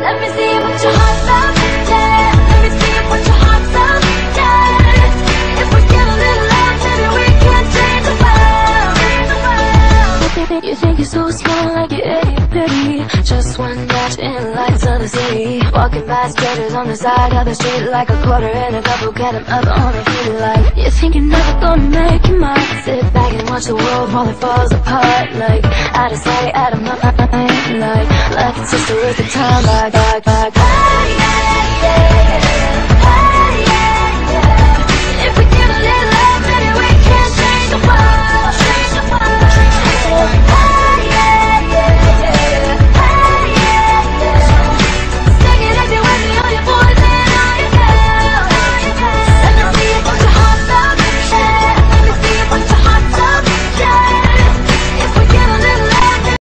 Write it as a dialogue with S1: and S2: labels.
S1: You your you your the. You think you're so small, like you're itty bitty. Just one dash in lights of the city. Walking by strangers on the side of the street, like a quarter and a couple, get 'em up on their feet. Like you think you're never gonna make it, might sit back and watch the world while it falls apart. Like out of sight, out of mind. Like just a waste of time. Like like like.